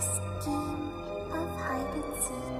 scheme of hide and seek.